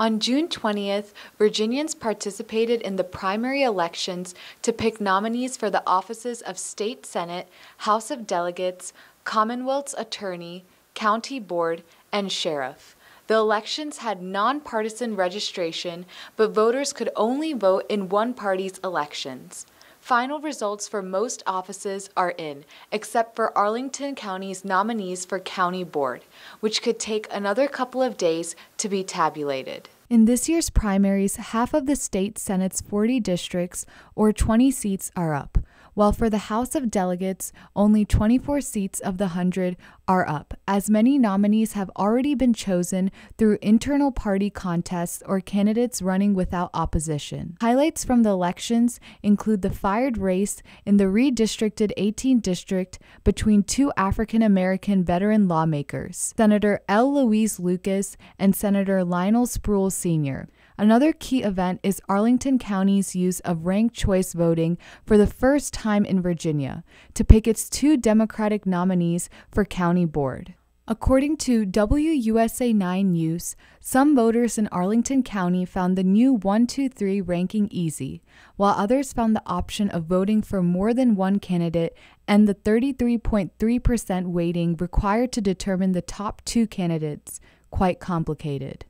On June 20th, Virginians participated in the primary elections to pick nominees for the offices of State Senate, House of Delegates, Commonwealth's Attorney, County Board, and Sheriff. The elections had nonpartisan registration, but voters could only vote in one party's elections. Final results for most offices are in, except for Arlington County's nominees for County Board, which could take another couple of days to be tabulated. In this year's primaries, half of the state Senate's 40 districts, or 20 seats, are up while for the House of Delegates, only 24 seats of the 100 are up, as many nominees have already been chosen through internal party contests or candidates running without opposition. Highlights from the elections include the fired race in the redistricted 18th district between two African American veteran lawmakers, Senator L. Louise Lucas and Senator Lionel Spruill Sr. Another key event is Arlington County's use of ranked choice voting for the first time in Virginia to pick its two Democratic nominees for county board. According to WUSA 9 News, some voters in Arlington County found the new 123 ranking easy, while others found the option of voting for more than one candidate and the 33.3% weighting required to determine the top two candidates quite complicated.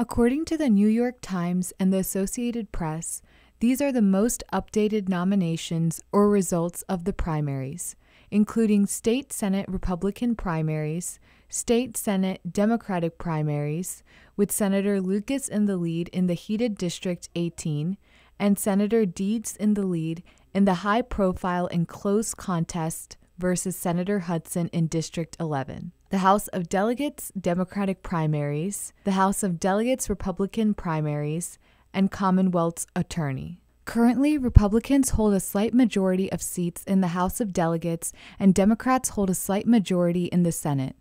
According to the New York Times and the Associated Press, these are the most updated nominations or results of the primaries, including state Senate Republican primaries, state Senate Democratic primaries, with Senator Lucas in the lead in the heated District 18, and Senator Deeds in the lead in the high profile and close contest versus Senator Hudson in District 11. The House of Delegates Democratic primaries, the House of Delegates Republican primaries, and Commonwealth's attorney. Currently, Republicans hold a slight majority of seats in the House of Delegates, and Democrats hold a slight majority in the Senate.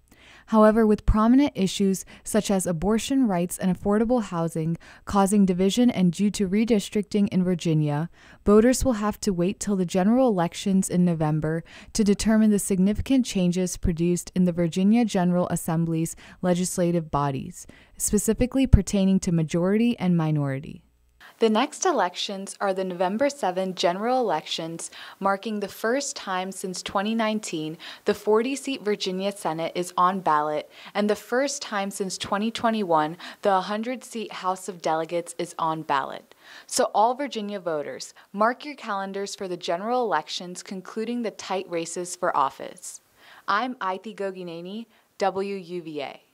However, with prominent issues such as abortion rights and affordable housing causing division and due to redistricting in Virginia, voters will have to wait till the general elections in November to determine the significant changes produced in the Virginia General Assembly's legislative bodies, specifically pertaining to majority and minority. The next elections are the November 7 general elections, marking the first time since 2019 the 40 seat Virginia Senate is on ballot, and the first time since 2021 the 100 seat House of Delegates is on ballot. So, all Virginia voters, mark your calendars for the general elections, concluding the tight races for office. I'm Ayathi Gogineni, WUVA.